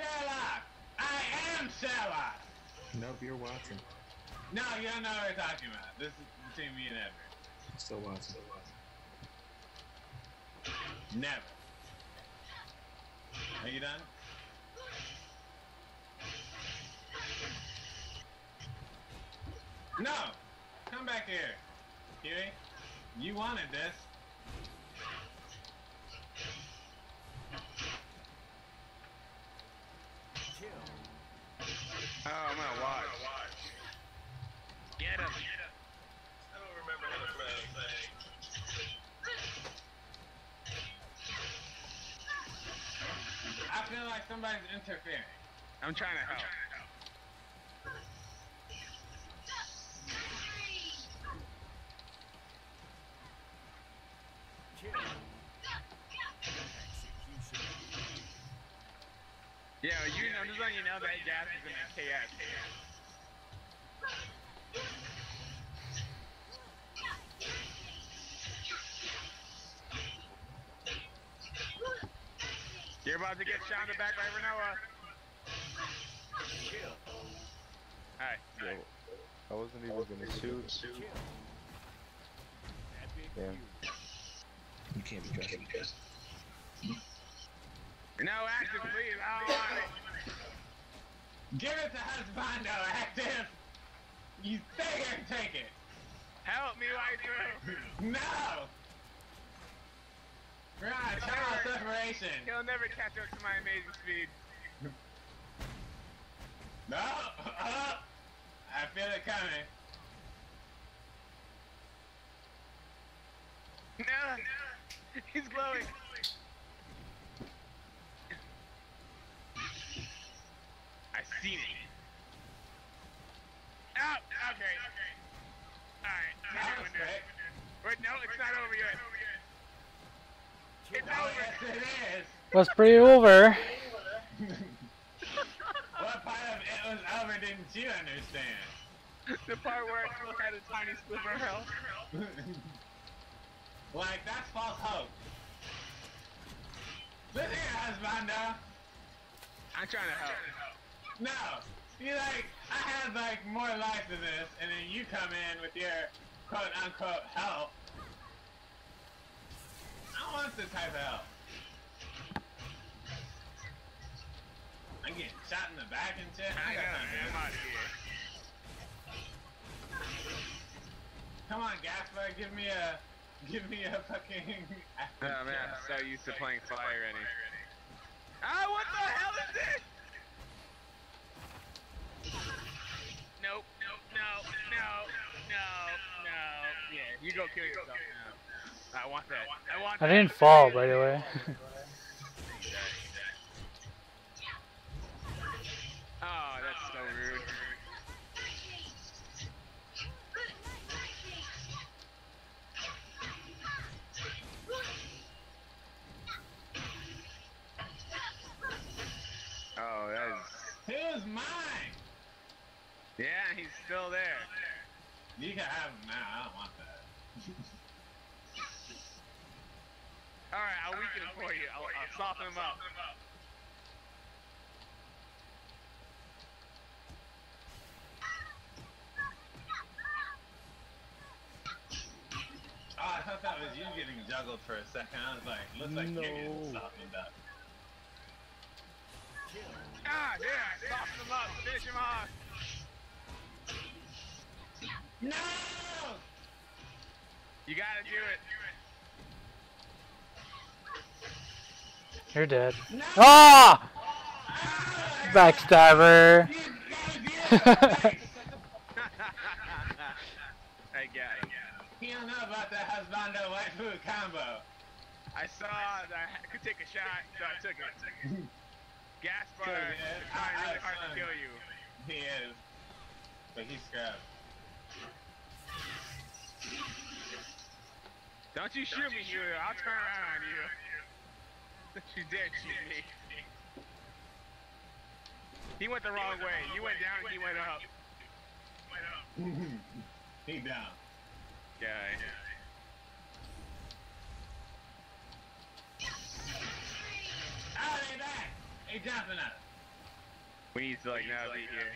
Sherlock! I am Sherlock! Nope, you're Watson. No, you don't know what we're talking about. This is between me and Everett. Still Watson. Never. Are you done? No! Come back here. Huey, you wanted this. Oh, I'm gonna watch. Get him. I don't remember what the man saying. I feel like somebody's interfering. I'm trying to help. Yeah, you know, just letting you know that gas is in a KS. You're about to get shot in the back by Renoa. Hi. Yo, I wasn't even gonna shoot. Damn. You can't be trusted. No, active, please. Oh, I don't want it. Give it to Husbando, active! You stay here and take it! Help me right through. No! Right, child separation! He'll never catch up to my amazing speed. No! Oh, I feel it coming. No! no, he's glowing. I seen. Oh, okay. Alright, That we're was doing this. Wait, no, it's not over yet. It's over. yes it is! Was pretty over. What part of it was over didn't you understand? the part where I still had a tiny sliver of health. like, that's false hope. Listen here, Husbando! I'm trying to help. No! You like, I had like more life than this, and then you come in with your quote unquote help. I want this type of help. I'm getting shot in the back and shit. I I got got time for I'm out of here. Come on, Gaspar, give me a, give me a fucking. Oh man, I'm so used to playing fire already. Ah, what the hell is this? No, no, no. Yeah, you go kill yourself now. I want that. I want I didn't fall, by the way. Oh, that's so rude. Oh, that is. It was mine. Yeah, he's still there. You can have him now. I don't want that. Alright, I'll weaken him for you. I'll, I'll soften him up. Oh, I thought that was you getting juggled for a second. I was like, looks like you're getting No. softened up. Ah, yeah, soften him up. Finish him off. No! You gotta do it. You're dead. No! Ah! Ah! Backstabber. You guys, I got him. He don't know about the husbando white food combo. I saw that I could take a shot, so I took it. Gaspar Good, is trying I- really I hard to kill you. He is. But he's scrubbed. Don't you shoot me, Julio. I'll turn around on you. Don't you dare shoot me. He went the wrong way. You went down and he went up. he down. Guy. Oh, they back. They jumping up. We need to like navigate here.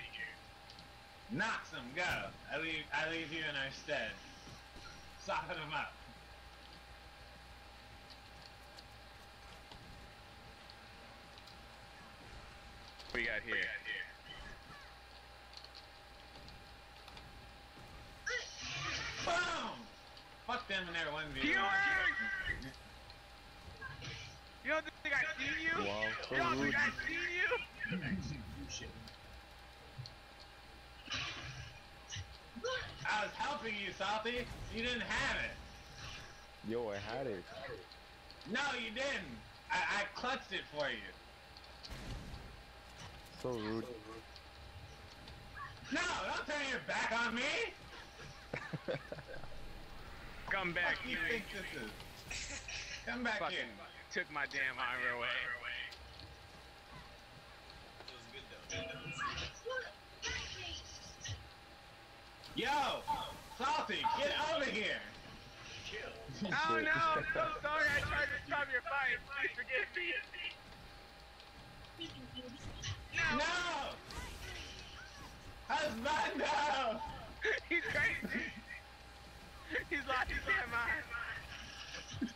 Knocks him, go. I leave I leave you in our stead. Soften him up. What we got here? Boom! Fuck them and their one v Viewers! You don't think I seen you? Wow, you don't think I seen you? I was helping you, Salty. You didn't have it. Yo, I had it. No, you didn't. I, I clutched it for you. So rude. No, don't turn your back on me. Come back, What do you you think this is? Come back fucking here. took my damn armor away. Yo, Salty, get over here. Oh no, I'm so sorry I tried to stop your fight. Please forgive me. No! Husband, no! He's crazy. He's lost his damn mind.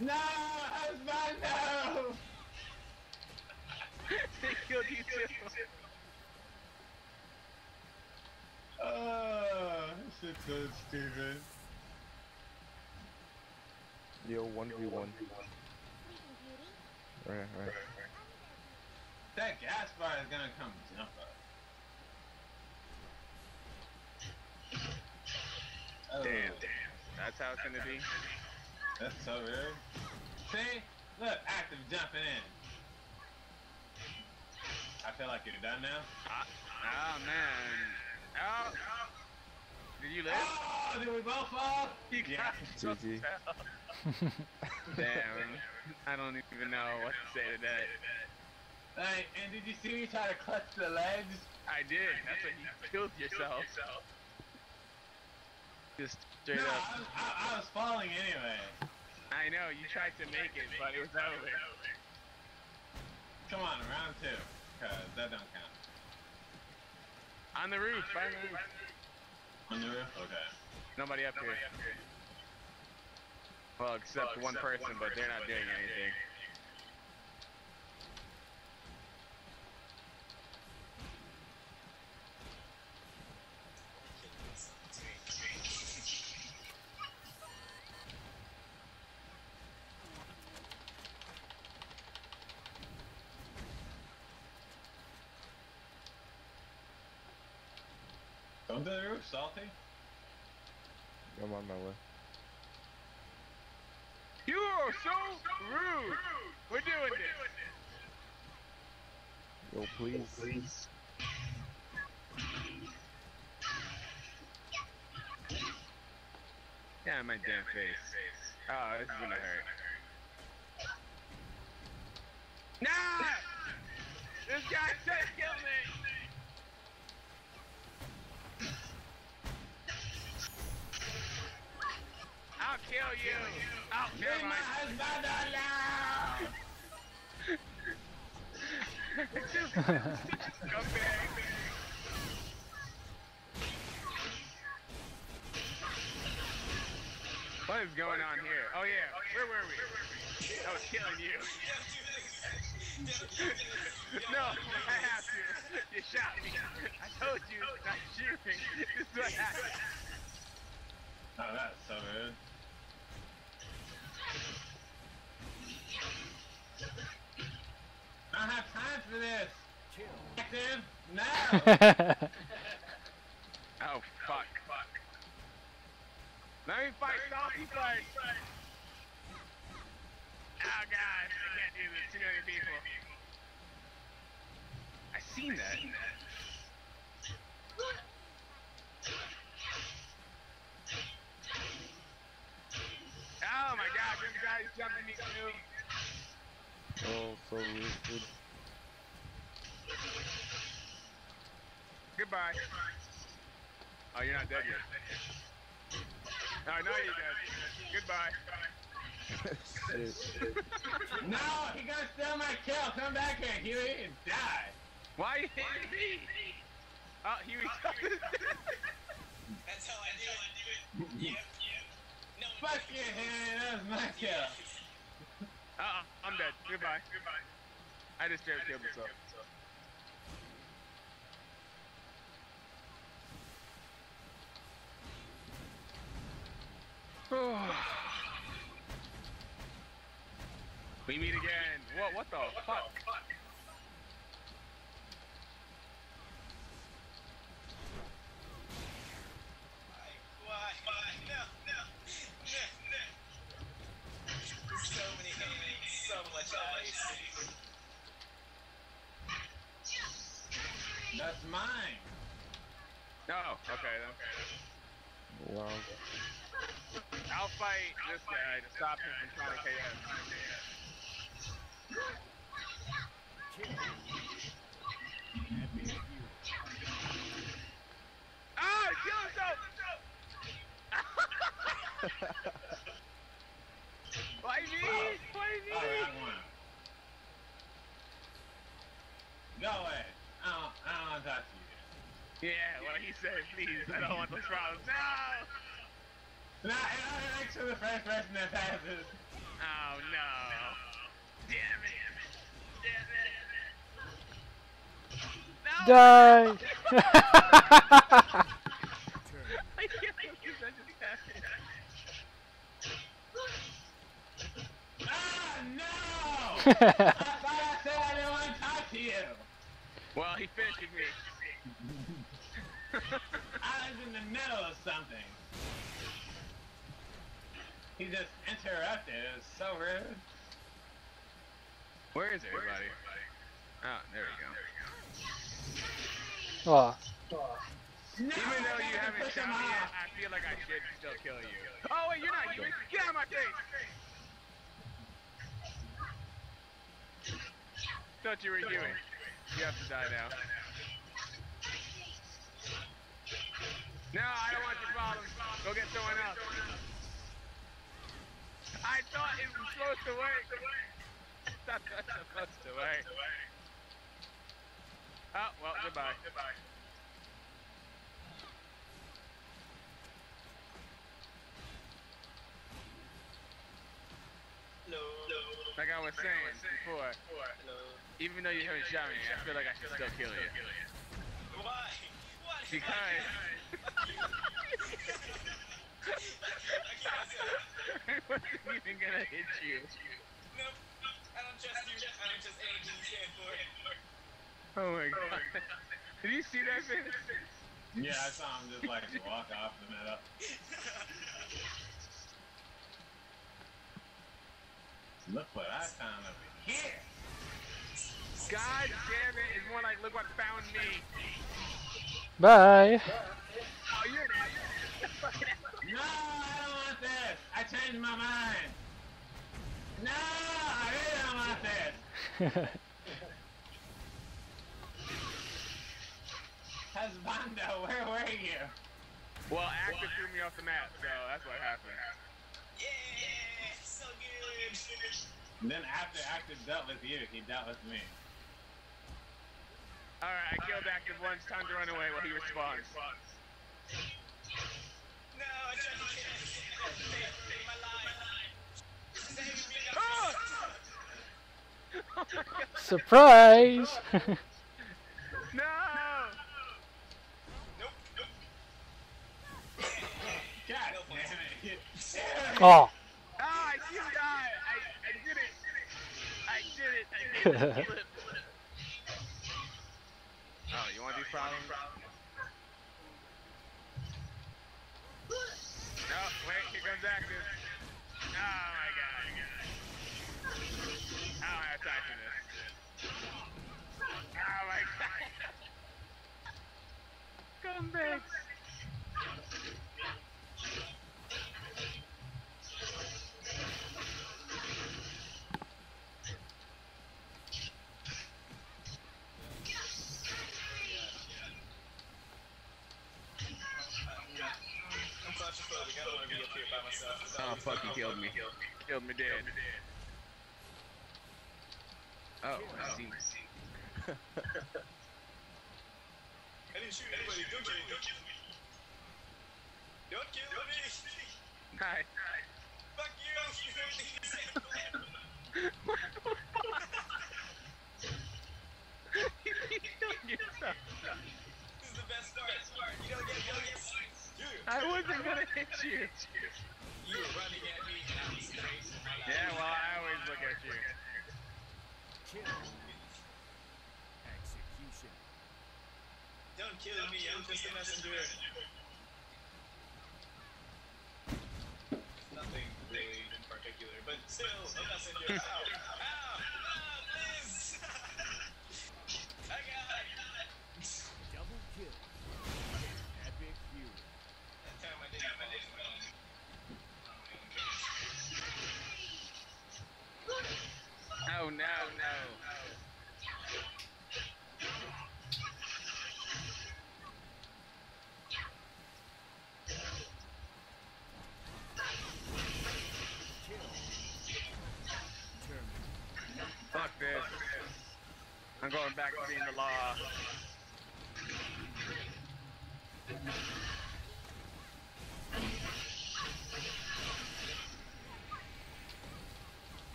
No! No, husband, no! they Ah, killed you. Oh, this shit's so stupid. Yo, 1v1. Right, right. That gas bar is gonna come jump us. Oh, Damn. That's how it's gonna be. That's so weird. See? Look, active jumping in. I feel like you're done now. Ah, oh man. Oh. Did you live? Oh, did we both fall? You Yeah. GG. Damn. I don't even know what to say to that. Hey, and did you see me try to clutch the legs? I did. That's when you killed yourself. Just straight no, up. I was, I, I was falling anyway. I know, you tried to make it, but it was over. Come on, round two. That don't count. On the roof, by the roof. On the roof? Okay. Nobody up here. Well, except one person, but they're not doing anything. Come to the roof, Salty. I'm on my way. You are so rude! We're doing this! Yo, please. Please. Yeah, my damn face. Oh, this is gonna hurt. Nah! This guy said kill me! I'll kill you! Oh, never Leave my husband alone! Come back. What is going on here? Oh yeah, where were we? I was killing you. no, I have to. You shot me. I told you not shooting. This is what happened. Oh, that's so rude. I don't have time for this. Active? No! Oh fuck. Let me fight Salty first. Oh god, I can't do this. Too many people. I seen that. Oh Oh, so rude. rude. Goodbye. Oh, you're not dead yet. Oh, no, you're dead. Goodbye. Shit. No, he gonna steal my kill. Come back here, Huey, and die. Why you hitting me? Oh, Huey. Oh, That's how I do it. Yep, yep. No Fuck you, Huey. That was my kill. Uh-uh, I'm dead. Goodbye. Goodbye. I just straight killed myself. we meet again. What? What the fuck? Why? Why? No, no, no, That's mine. Oh, okay then. Wow. I'll fight this guy to stop him from trying to KS. Ah, kill himself! Why me? Why me? Oh, wrong one. Go away. I don't, I don't want to talk to you. Yeah, what he said, please. I don't want those problems. No! No, it only makes for the first person that passes. Oh no. Damn it. Damn it. No! Die! I can't believe that just happened. Ah, no! I thought I said I didn't want to talk to you. Well, he finished me. I was in the middle of something. He just interrupted. It was so rude. Where is everybody? Oh, there we go. oh, No, Even though you haven't shot him me yet. I feel like I should still kill you. Oh wait, you're not. Oh, you get out of my face. Don't you redo it. You have to die now. No, I don't want your problems. Go get someone else. I thought it was supposed to work. That's not supposed to work. Oh, well, goodbye. Goodbye. No, Like I was saying before, no. Even though you haven't shot me, I feel like I should still kill you. Why? Why? Because I wasn't even gonna hit you. Nope. I don't trust you. I don't trust anything you stand for. Oh my god. Did you see that thing? Yeah, I saw him just like walk off the middle. Look what I found over here. God damn it, it's more like look what found me. bye. Oh, you're not. No, I don't want this. I changed my mind. No, I really don't want this. Husbando, where were you? Well, Actor threw me off the map, so that's what happened. Yeah, so good. And then after Actor dealt with you, he dealt with me. Alright, I killed Active once, time to run away while he respawns. No, I tried to kill you. I had to pay for my life. Save me. Oh! Surprise! No! Nope, nope. God damn it. oh, Ah, I did die! I, I did it! I did it! I did it! Flip. Killed me. killed me dead. Oh, I see. I didn't shoot anybody. Don't kill me. Don't kill me. Hi. Fuck you. Everything you said. you killed yourself. This is the best part. You don't get points. I wasn't gonna hit you. You were running at me and. Yeah, well, I always look at you. Execution. Don't kill me. I'm just a messenger. Nothing really in particular, but still a messenger. Ow! Ow! Ow! Please! no, no. Fuck this. I'm going back to being the law.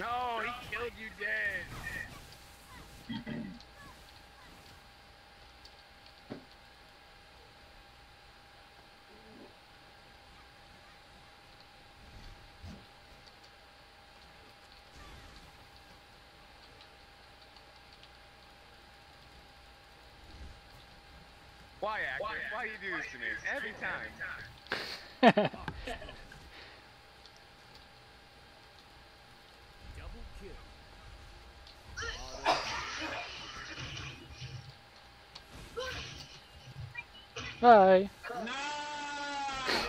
No, he killed you dead. Why, actor? Why you do this to me? Every time. Double kill. Bye. No!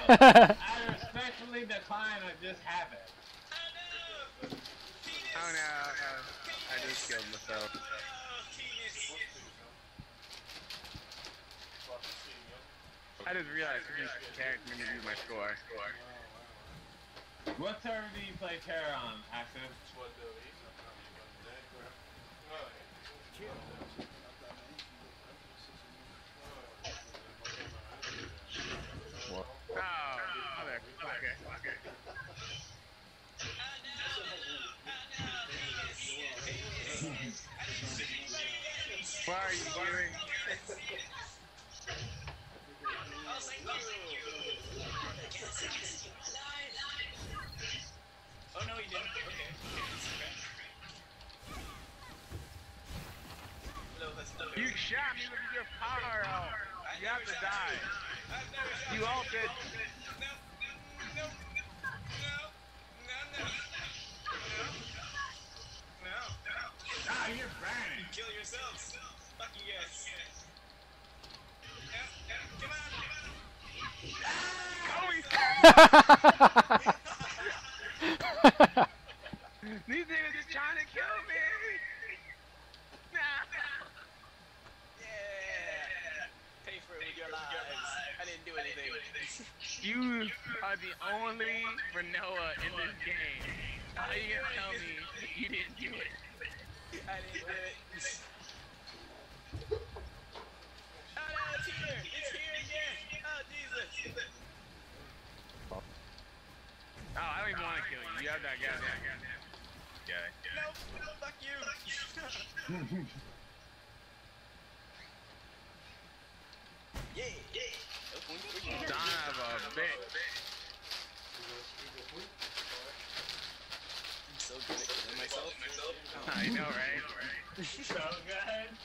I respectfully decline I just have it. Oh no! Oh no, uh, I just killed myself. Oh, penis! I just realized this character made me do my score. What server do you play Terror on, Axel? Shot me with your power out. You have to die. I've never shot You all you're burning. Kill yourselves. Fuck you guys. Yeah, yeah, come on, come on. These niggas just trying to kill me. Nah. Yeah. Pay for it with your lives. I didn't do anything. You are the only Renoa in this game. How you gonna tell me you didn't do it? I didn't do it. Oh no, it's here! It's here again! Oh Jesus! Oh, I don't even want to kill you. You have that goddamn guy. Nope, no, fuck you! I know, right? so good.